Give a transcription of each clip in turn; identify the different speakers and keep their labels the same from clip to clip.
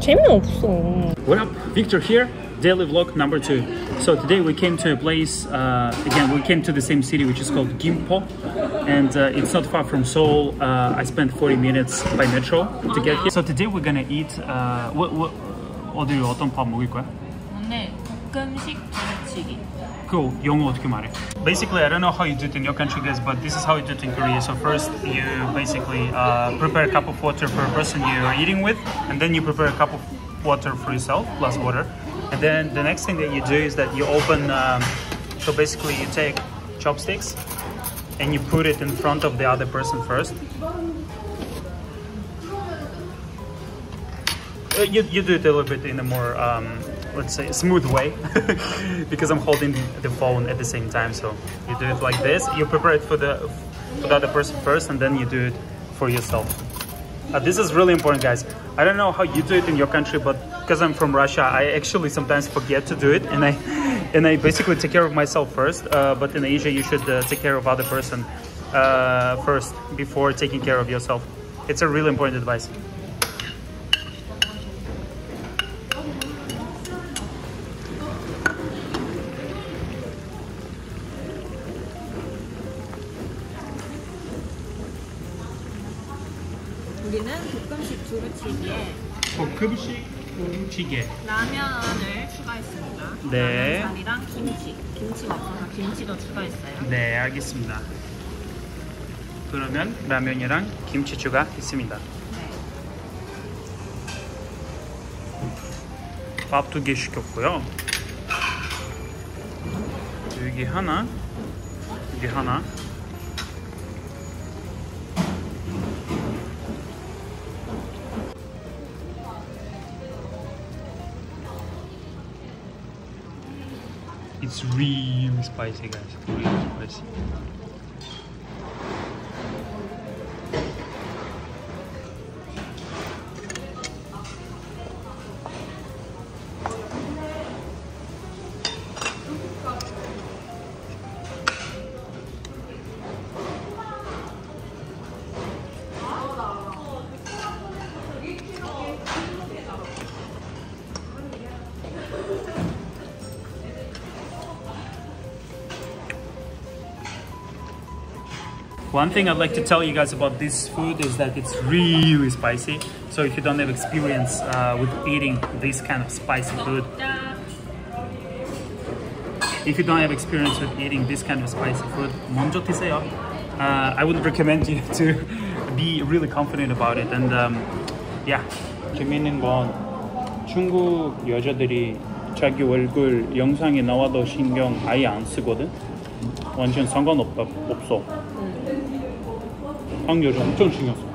Speaker 1: 재미없어.
Speaker 2: What up? Victor here, daily vlog number two. So today we came to a place, uh, again, we came to the same city which is called Gimpo. And uh, it's not far from Seoul. Uh, I spent 40 minutes by metro to get here. So today we're gonna eat, uh, what, what, 어디 어떤 밥 먹을 거야?
Speaker 1: 오늘 볶음식 두루치기.
Speaker 2: Cool, young old Kumare. Basically, I don't know how you do it in your country, guys, but this is how you do it in Korea. So first, you basically uh, prepare a cup of water for a person you're eating with, and then you prepare a cup of water for yourself, plus water. And then the next thing that you do is that you open, um, so basically you take chopsticks and you put it in front of the other person first. Uh, you, you do it a little bit in a more um, let's say smooth way because I'm holding the phone at the same time. So you do it like this. You prepare it for the for the other person first and then you do it for yourself. Uh, this is really important guys. I don't know how you do it in your country but because I'm from Russia I actually sometimes forget to do it and I and I basically take care of myself first. Uh, but in Asia you should uh, take care of other person uh, first before taking care of yourself. It's a really important advice
Speaker 1: 두루치기에
Speaker 2: 볶음식 두루치게
Speaker 1: 라면을 추가했습니다.
Speaker 2: 네.
Speaker 1: 라면살이랑 김치. 김치가 없어서 김치도 추가했어요.
Speaker 2: 네, 알겠습니다. 그러면 라면이랑 김치 추가했습니다.
Speaker 1: 네.
Speaker 2: 밥두 개 시켰고요. 여기 하나, 여기 하나. It's really spicy, guys. Really spicy. One thing I'd like to tell you guys about this food is that it's really spicy. So if you don't have experience uh, with eating this kind of spicy food, if you don't have experience with eating this kind of spicy food, 먼저 드세요. Uh, I would recommend you to be really confident about it. And um, yeah,
Speaker 3: 재밌는 건 중국 여자들이 자기 얼굴 영상에 나와도 신경 아예 안 쓰거든. 완전 상관없다 없어. 한국 여자 엄청 신경 써.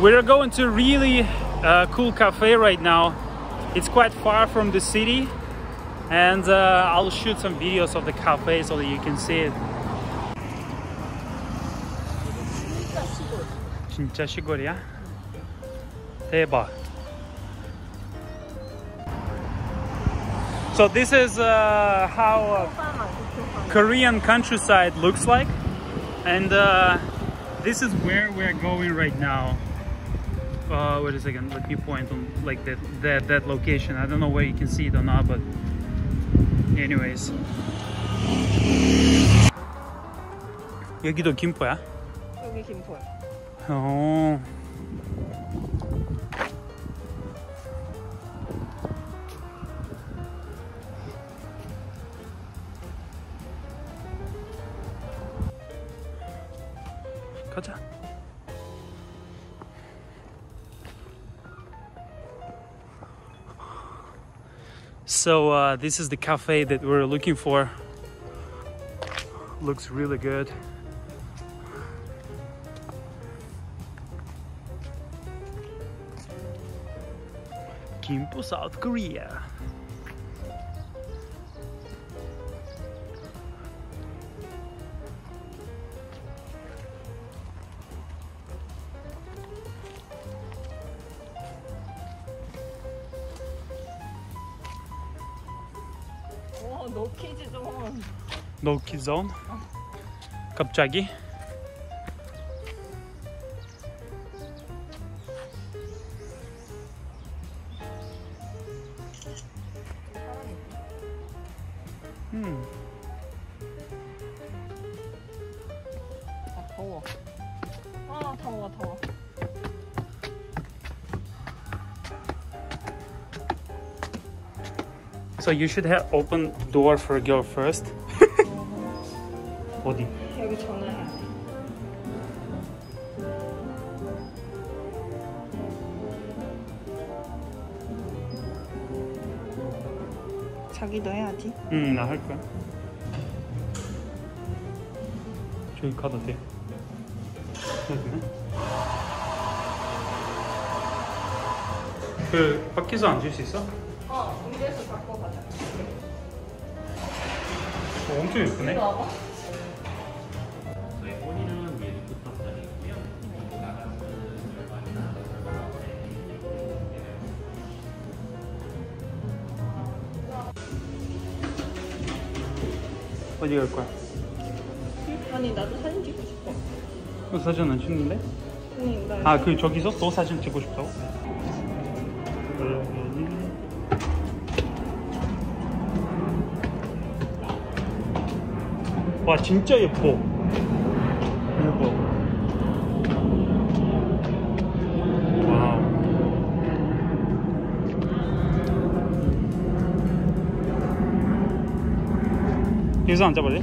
Speaker 2: We're going to a really uh, cool cafe right now. It's quite far from the city, and uh, I'll shoot some videos of the cafe so that you can see it. 진짜 시골이야? 대박. So this is uh, how uh, Korean countryside looks like, and uh, this is where we're going right now. Uh, wait a second, let me point on like that, that that location. I don't know where you can see it or not, but anyways. 여기도 김포야?
Speaker 1: 여기 김포요.
Speaker 2: 어. 가자. So uh, this is the cafe that we're looking for. Looks really good. Gimpo, South Korea.
Speaker 1: 어, 노키즈 존.
Speaker 2: 노키즈 존? 갑자기?
Speaker 1: 음.
Speaker 2: So you should have open door for a girl first. 어디?
Speaker 1: 여기 전화해야 돼. 자기도 해야지.
Speaker 2: 응, 나 할 거야. 저기 가도 돼. 여기는? 그 밖에서 앉을 수 있어?
Speaker 1: 어, 갖고 가자.
Speaker 2: 어, 엄청 예쁘네.
Speaker 1: 와봐.
Speaker 3: 저희 꼬리는 위에 리프탑장이고요. 나가는 절반이나
Speaker 2: 어디 갈 거야?
Speaker 1: 아니 나도 사진 찍고 싶어.
Speaker 2: 그 사진 안 찍는데?
Speaker 1: 응, 나
Speaker 2: 아, 그 저기서 또 사진 찍고 싶다고? 와, 진짜 예뻐. 예뻐. 와우. 여기서 앉아볼래?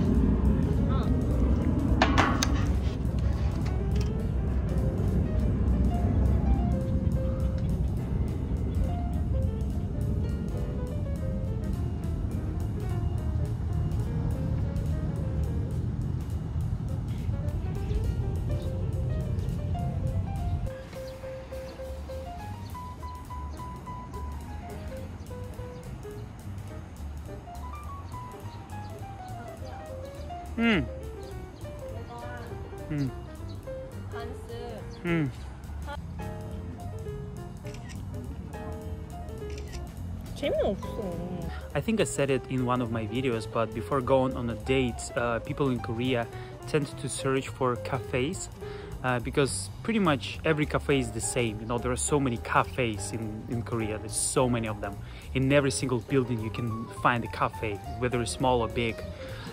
Speaker 1: Hmm. Hmm. Hmm.
Speaker 2: i think I said it in one of my videos, but before going on a date, uh, people in Korea tend to search for cafes uh, because pretty much every cafe is the same. You know, there are so many cafes in, in Korea, there's so many of them. In every single building, you can find a cafe, whether it's small or big.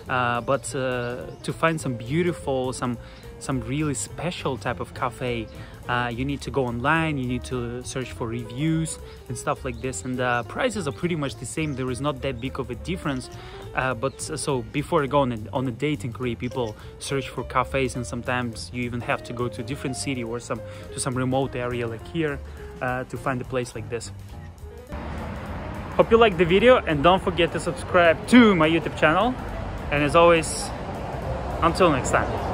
Speaker 2: Uh, but uh, to find some beautiful, some some really special type of cafe, uh, you need to go online. You need to search for reviews and stuff like this. And the prices are pretty much the same. There is not that big of a difference. Uh, but so before going on a date in Korea, people search for cafes, and sometimes you even have to go to a different city or some to some remote area like here uh, to find a place like this. Hope you liked the video and don't forget to subscribe to my YouTube channel. And as always, until next time.